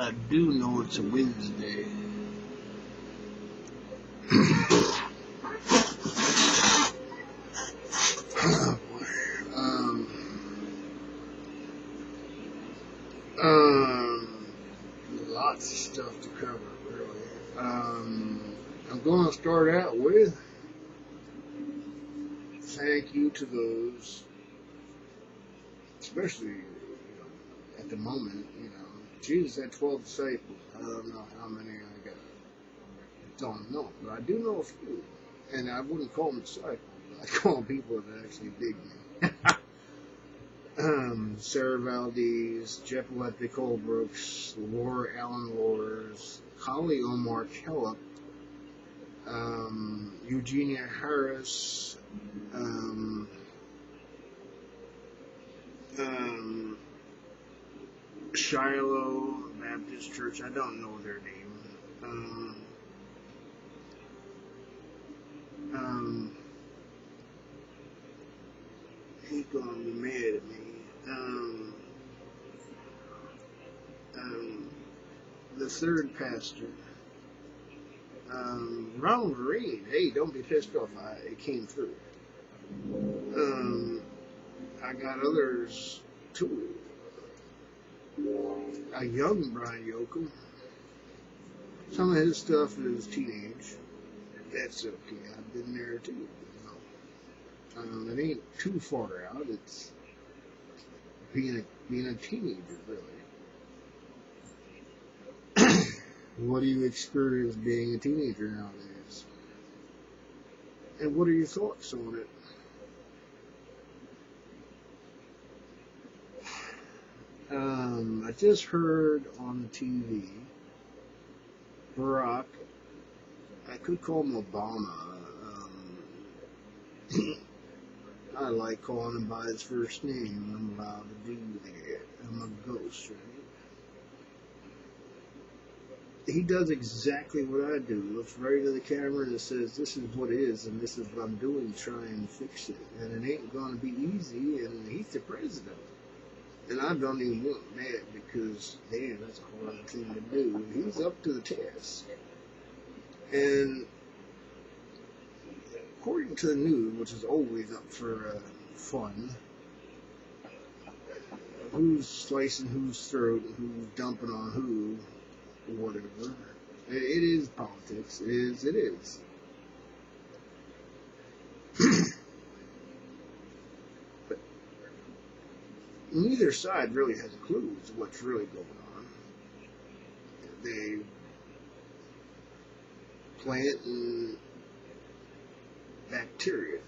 I do know it's a Wednesday. Um, um, lots of stuff to cover, really. Um, I'm going to start out with thank you to those, especially you know, at the moment, you Jesus had 12 disciples. I don't know how many I got. I don't know, but I do know a few. And I wouldn't call them disciples. I call them people that actually dig me. um, Sarah Valdez, Jeff Colbrooks, Laura Allen Lors, Holly Omar Kellett, um, Eugenia Harris, um, um, Shiloh Baptist Church. I don't know their name. Um, um, he's gonna be mad at me. Um, um, the third pastor, um, Ronald Reed. Hey, don't be pissed off. I, it came through. Um, I got others too. A young Brian Yoakum. Some of his stuff is teenage. That's okay. I've been there too. Um, it ain't too far out. It's being a being a teenager, really. what do you experience being a teenager nowadays? And what are your thoughts on it? Um, I just heard on TV Barack, I could call him Obama. Um, I like calling him by his first name. I'm allowed to do that. I'm a ghost, right? He does exactly what I do. Looks right into the camera and says, "This is what it is, and this is what I'm doing. Try and fix it." And it ain't gonna be easy. And he's the president. And I don't even want that because, damn, that's a hard thing to do. He's up to the test. And according to the news, which is always up for uh, fun, who's slicing whose throat, who's dumping on who, whatever. It is politics. It is. It is. Neither side really has a clue to what's really going on. They plant bacteria,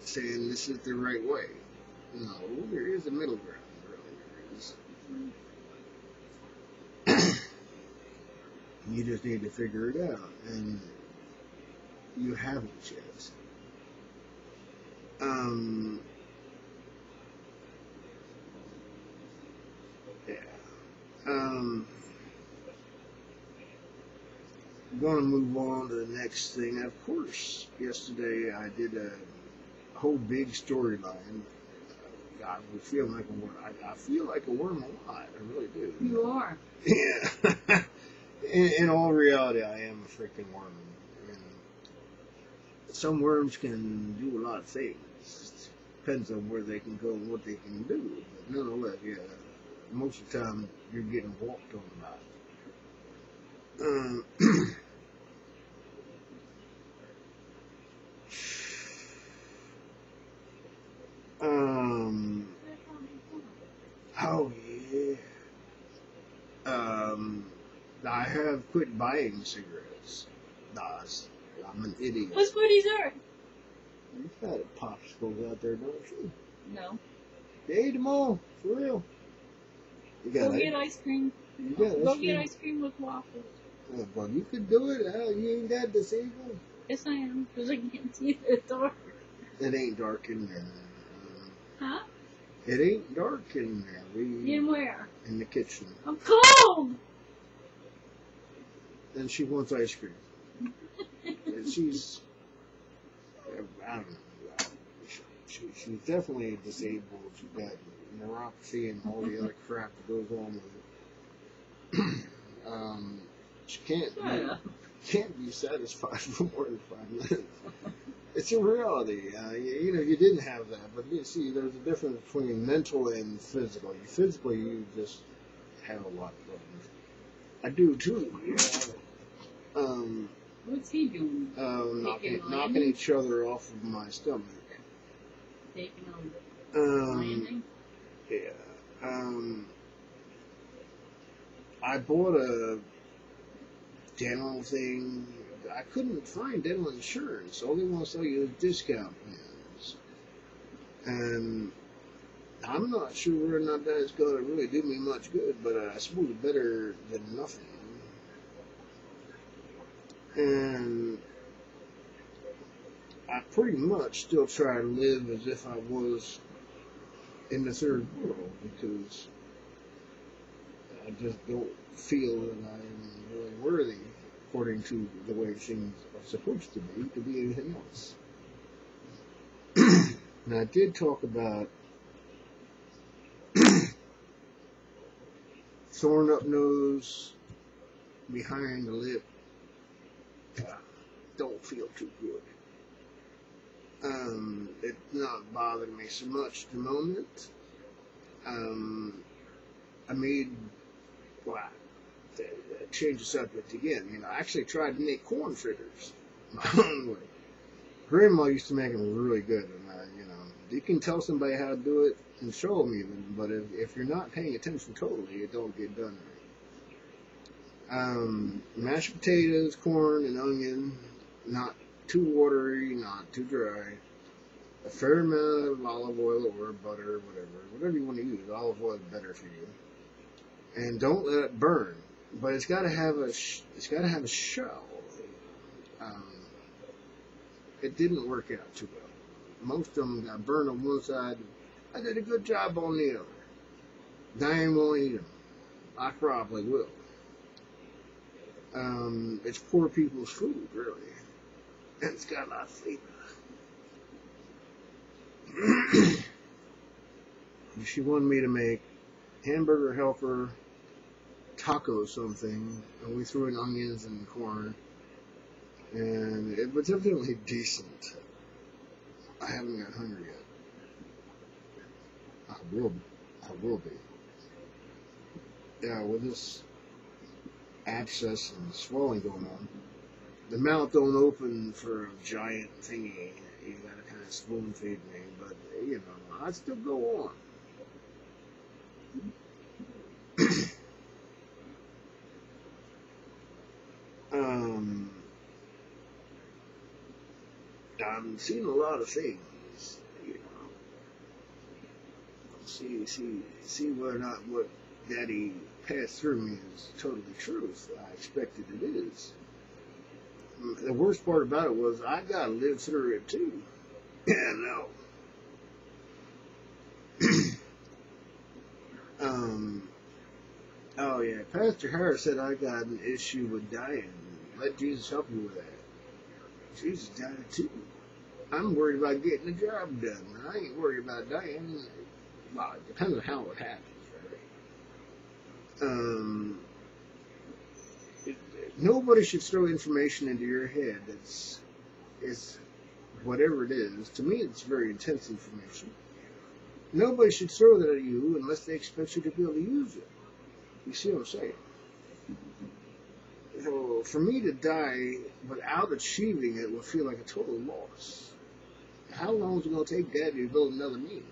saying this is the right way. No, there is a middle ground, really. There is. you just need to figure it out, and you haven't yet. Um, Um, I'm going to move on to the next thing. Of course, yesterday I did a whole big storyline. God, we feel like a worm. I, I feel like a worm a lot. I really do. You are. Yeah. in, in all reality, I am a freaking worm. And some worms can do a lot of things. It Depends on where they can go and what they can do. But nonetheless, yeah, most of the time you're getting walked on a lot. Um, um, oh yeah. Um, I have quit buying cigarettes. Nah, I'm an idiot. What's goodies are? You've got popsicles out there, don't you? No. They ate them all, for real. You got Go get ice cream. You got Go ice get ice cream with waffles. Oh, well, you could do it. Hell, you ain't that disabled. Yes, I am. Because I can't see the door. It ain't dark in there. Huh? It ain't dark in there. We In where? in the kitchen, I'm cold! and she wants ice cream. And she's, I don't know. She, she's definitely disabled. She's got neuropathy and all the other crap that goes on with it. um, she can't be, can't be satisfied for more than five minutes. It's a reality. Uh, you, you know, you didn't have that, but you see, there's a difference between mental and physical. You physically, you just have a lot of problems. I do too. Yeah. Um, What's he doing? um, knocking, knocking each other off of my stomach. Taking on Um, landing? Yeah. Um, I bought a dental thing. I couldn't find dental insurance. All they want to sell you is discount plans. And I'm not sure whether or not that's going to really do me much good, but I suppose better than nothing. And I pretty much still try to live as if I was in the third world because I just don't feel that I'm really worthy, according to the way things are supposed to be, to be anything else. now, I did talk about thorn up nose, behind the lip. Don't feel too good. It's not bothering me so much at the moment. Um, I made, well, to, to change the subject again, you know, I actually tried to make corn fritters my own way. Grandma used to make them really good, and uh, you know, you can tell somebody how to do it and show them even, but if, if you're not paying attention totally, it don't get done right. Um, mashed potatoes, corn, and onion, not too watery, not too dry. A fair amount of olive oil or butter, whatever, whatever you want to use. Olive oil is better for you. And don't let it burn. But it's got to have a it's got to have a shell. Um, it didn't work out too well. Most of them got burned on one side. I did a good job on the other. Diane won't eat them. I probably will. Um, it's poor people's food, really and it's got a lot of flavor. she wanted me to make hamburger helper taco something, and we threw in onions and corn, and it was evidently decent. I haven't got hungry yet. I will. I will be. Yeah, with this abscess and swelling going on the mouth don't open for a giant thingy. You gotta kind of spoon feed me, but you know, I still go on. um, I'm seeing a lot of things. You know, see, see, see whether or not what Daddy passed through me is totally truth. I expected it is the worst part about it was I got to live through it too. Yeah, no. um. Oh yeah, Pastor Harris said I got an issue with dying. Let Jesus help you with that. Jesus died too. I'm worried about getting the job done. I ain't worried about dying. Well, it depends on how it happens, right? Um nobody should throw information into your head that's it's whatever it is. To me, it's very intense information. Nobody should throw that at you unless they expect you to be able to use it. You see what I'm saying? So for me to die without achieving it would feel like a total loss. How long is it going to take Dad to build another me?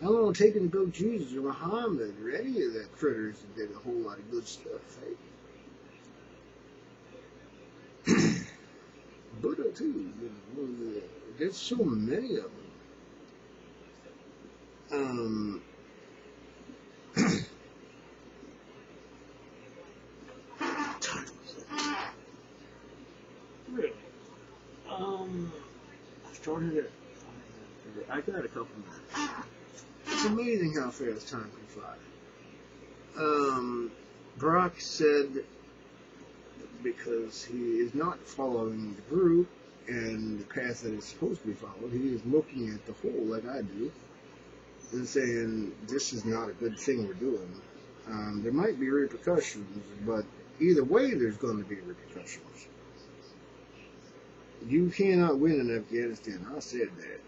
How long will it take him to build Jesus or Muhammad or any of the critters that did a whole lot of good stuff? Right? Buddha too. There's so many of them. Um, really? Um, It. I got a couple minutes. It's amazing how fast time can fly. Um, Barack said because he is not following the group and the path that is supposed to be followed. He is looking at the hole like I do and saying, this is not a good thing we're doing. Um, there might be repercussions, but either way, there's going to be repercussions. You cannot win in Afghanistan. I said that.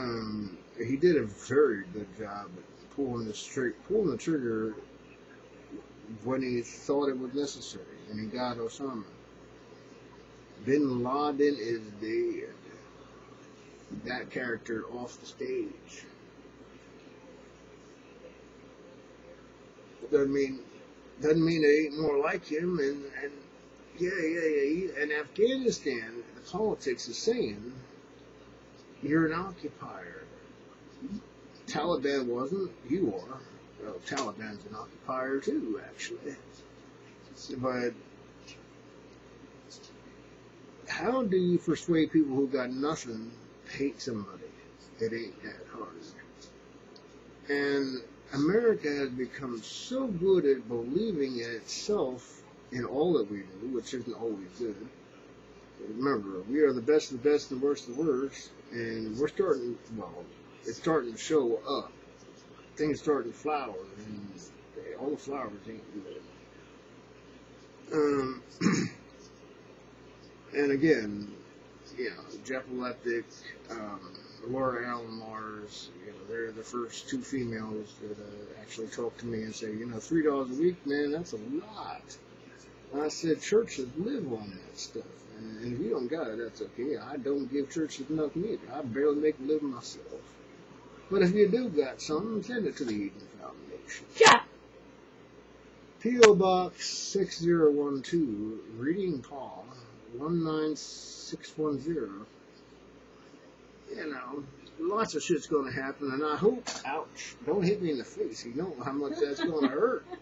Um, he did a very good job pulling the pulling the trigger when he thought it was necessary, and he got Osama. Bin Laden is dead. That character off the stage. Doesn't mean doesn't mean there ain't more like him, and and yeah, yeah, yeah. In Afghanistan, the politics is saying you're an occupier. Taliban wasn't. You are. Well, Taliban's an occupier too, actually. But how do you persuade people who got nothing hate somebody? It ain't that hard. And America has become so good at believing in itself in all that we do, which isn't always good. Remember, we are the best of the best and the worst of the worst, and we're starting, well, it's starting to show up. Things starting to flower, and all the flowers ain't good. Um, and again, you know, Jeff Leptic, um, Laura Allen Mars, you know, they're the first two females that uh, actually talk to me and say, you know, three dollars a week, man, that's a lot. I said, churches live on that stuff. And, and if you don't got it, that's okay. I don't give churches nothing either. I barely make a living myself. But if you do got something, send it to the Eden Foundation. Yeah. P.O. Box 6012, Reading Paul, 19610. You know, lots of shit's going to happen, and I hope, ouch, don't hit me in the face. You know how much that's going to hurt.